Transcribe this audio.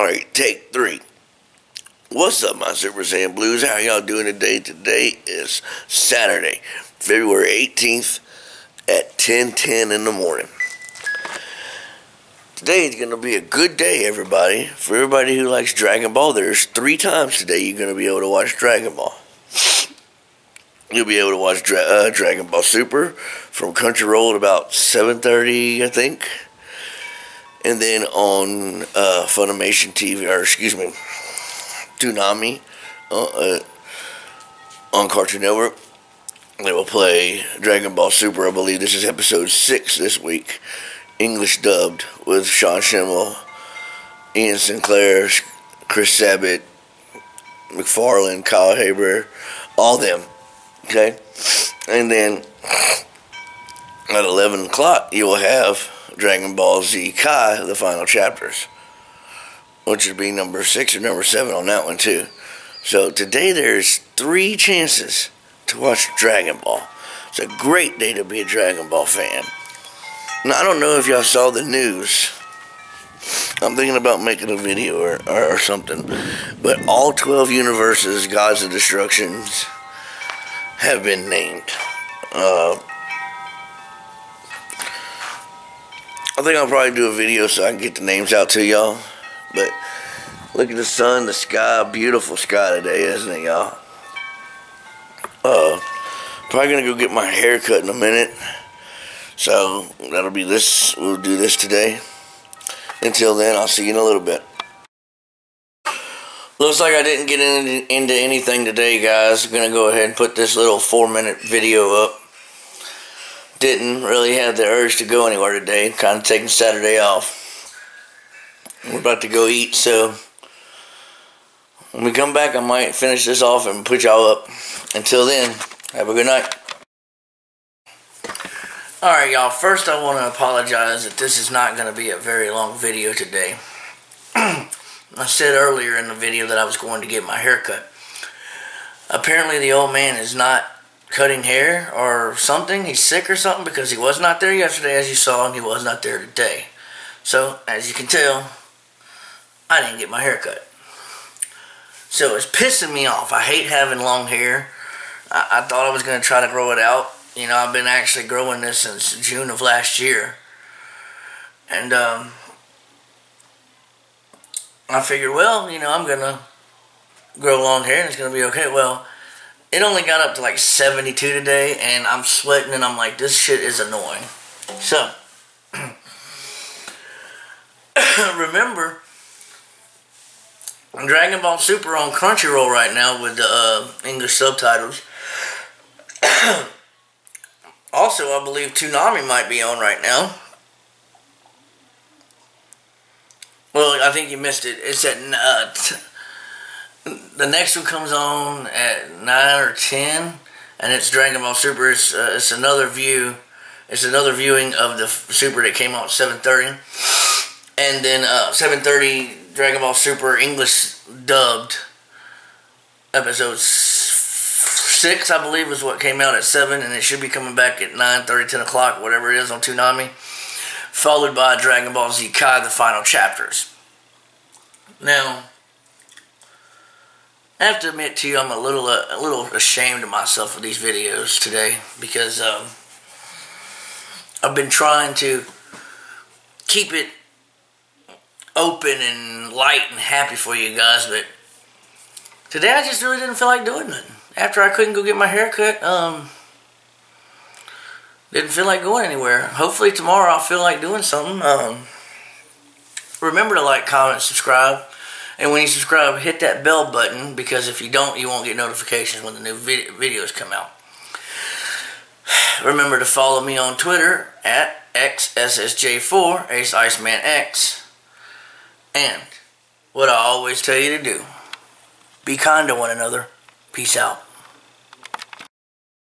Alright, take three. What's up, my Super Saiyan Blues? How y'all doing today? Today is Saturday, February 18th at 10:10 in the morning. Today is going to be a good day, everybody. For everybody who likes Dragon Ball, there's three times today you're going to be able to watch Dragon Ball. You'll be able to watch Dra- uh, Dragon Ball Super from Crunchyroll at about 7:30, I think and then on uh, Funimation TV, or excuse me, Toonami, uh, uh, on Cartoon Network, they will play Dragon Ball Super. I believe this is episode six this week, English dubbed with Sean Schemmel, Ian Sinclair, Chris Sabat, McFarlane, Kyle Hebert, all them. Okay, and then at eleven o'clock you will have Dragon Ball Z Kai, the final chapters, which would be number six or number seven on that one too. So today there's three chances to watch Dragon Ball. It's a great day to be a Dragon Ball fan. Now I don't know if y'all saw the news. I'm thinking about making a video or, or, or something. But all 12 universes, Gods of Destructions, have been named. Uh, I think I'll probably do a video so I can get the names out to y'all. But look at the sun, the sky, beautiful sky today, isn't it, y'all? Uh, probably gonna go get my hair cut in a minute. So that'll be this. We'll do this today. Until then, I'll see you in a little bit. Looks like I didn't get into anything today, guys. I'm gonna go ahead and put this little four minute video up didn't really have the urge to go anywhere today. Kind of taking Saturday off. We're about to go eat, so when we come back, I might finish this off and put y'all up. Until then, have a good night. Alright, y'all. First, I want to apologize that this is not going to be a very long video today. I said earlier in the video that I was going to get my hair cut. Apparently, the old man is not cutting hair or something. He's sick or something because he was not there yesterday, as you saw, and he was not there today. So, as you can tell, I didn't get my hair cut. So it's pissing me off. I hate having long hair. I, I thought I was going to try to grow it out. You know, I've been actually growing this since June of last year. And um, I figured, well, you know, I'm going to grow long hair and it's going to be okay. Well, it only got up to like 72 today, and I'm sweating, and I'm like, this shit is annoying. So, remember, Dragon Ball Super on Crunchyroll right now with the uh, English subtitles. also, I believe Toonami might be on right now. Well, I think you missed it. It's at uh, the next one comes on at 9 or 10 and it's Dragon Ball Super. It's, uh, it's another view. It's another viewing of the Super that came out at 7.30 and then uh, 7.30 Dragon Ball Super English dubbed episode 6 I believe is what came out at 7 and it should be coming back at 9 30 10 o'clock whatever it is on Toonami followed by Dragon Ball Z Kai the final chapters. Now I have to admit to you, I'm a little uh, a little ashamed of myself for these videos today because um, I've been trying to keep it open and light and happy for you guys, but today I just really didn't feel like doing it. After I couldn't go get my hair cut, um, didn't feel like going anywhere. Hopefully tomorrow I'll feel like doing something. Um, remember to like, comment, subscribe. And when you subscribe, hit that bell button because if you don't, you won't get notifications when the new vid videos come out. Remember to follow me on Twitter at XSSJ4, Ace Iceman X. And what I always tell you to do, be kind to one another. Peace out.